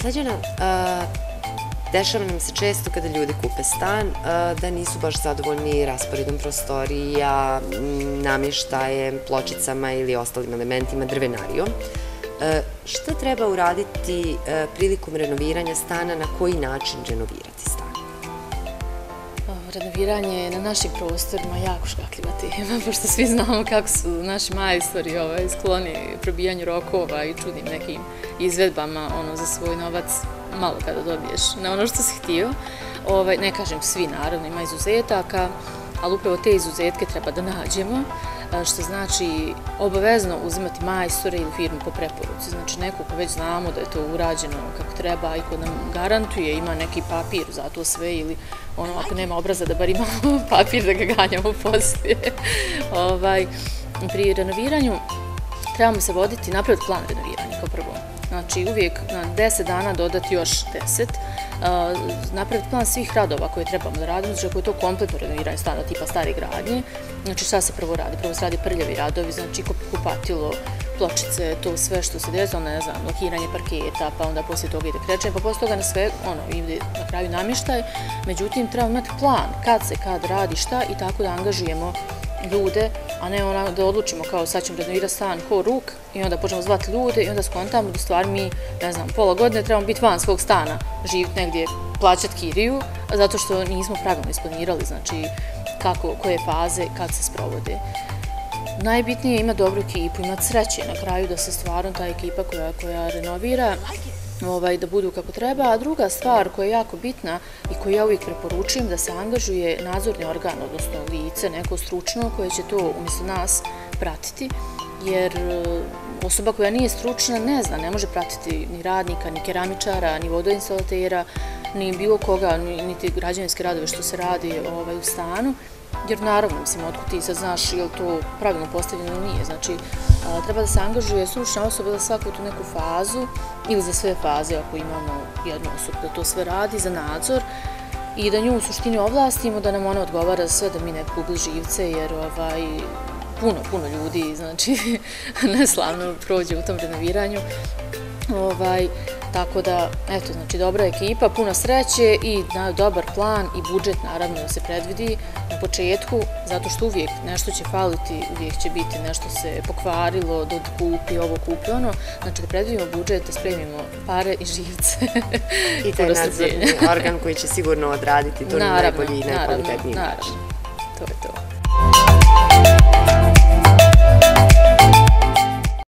Slađana, e, dešava nam se često kada ljudi kupe stan e, da nisu baš zadovoljni rasporedom prostorija, namještajem, pločicama ili ostalim elementima drvenarijom. E, šta treba uraditi prilikom renoviranja stana, na koji način renovirati stan? Renoviranje je na našim prostorima jako škakljiva tema, pošto svi znamo kako su naši majstori ovaj, skloni probijanju rokova i čudnim nekim izvedbama ono, za svoj novac malo kada dobiješ na ono što si htio. Ovaj, ne kažem svi, naravno, ima izuzetaka, ali upravo te izuzetke treba da nađemo što znači obavezno uzimati majstore ili firmu po preporuci. Znači neko ko već znamo da je to urađeno treba i ko nam garantuje, ima neki papir za to sve ili ono, ako nema obraza da bar ima papir da ga ganjamo poslije. ovaj, pri renoviranju trebamo se voditi napred plan renoviranja kao prvo. Znači uvijek na 10 dana dodati još 10 napraviti plan svih radova koje trebamo da radimo, znači ako je to kompletno renoviranje stana tipa stare gradnje, znači šta se prvo radi? Prvo se radi prljavi radovi, znači kupatilo, pločice, to sve što se desi, ne znam, lokiranje parketa, pa onda poslije toga ide krećenje, pa poslije toga na sve, ono, ide na kraju namještaj, međutim, trebamo imati plan kad se, kad radi šta i tako da angažujemo ljude, a ne ona da odlučimo kao sad ćemo renovirati stan ko ruk i onda počnemo zvati ljude i onda skontamo da stvari mi, ne znam, pola godine trebamo biti van svog stana, živjeti negdje, plaćati kiriju, zato što nismo pravilno isplanirali, znači kako, koje faze, kad se sprovode. Najbitnije je imati dobru ekipu, imati sreće na kraju da se stvarno ta ekipa koja, koja renovira ovaj, da budu kako treba. A druga stvar koja je jako bitna i koju ja uvijek preporučujem da se angažuje nadzorni organ, odnosno lice, neko stručno koje će to umjesto nas pratiti, jer e, osoba koja nije stručna ne zna, ne može pratiti ni radnika, ni keramičara, ni vodoinstalatera, ni bilo koga, niti građevinske radove što se radi ovaj, u stanu. Jer naravno, mislim, otkud ti sad znaš je li to pravilno postavljeno ili nije. Znači, treba da se angažuje stručna osoba za svaku tu neku fazu ili za sve faze ako imamo jednu osobu da to sve radi, za nadzor i da nju u suštini ovlastimo da nam ona odgovara za sve da mi ne gubi živce jer ovaj, puno, puno ljudi znači, neslavno prođe u tom renoviranju. Ovaj, Tako da, eto, znači, dobra ekipa, puno sreće i na dobar plan i budžet, naravno, da se predvidi na početku, zato što uvijek nešto će faliti, uvijek će biti nešto se pokvarilo, da kupi ovo, kupi ono. Znači, da predvidimo budžet, da spremimo pare i živce. I taj nadzorni organ koji će sigurno odraditi to na najbolji i najkvalitetniji način. Naravno, naravno. To je to.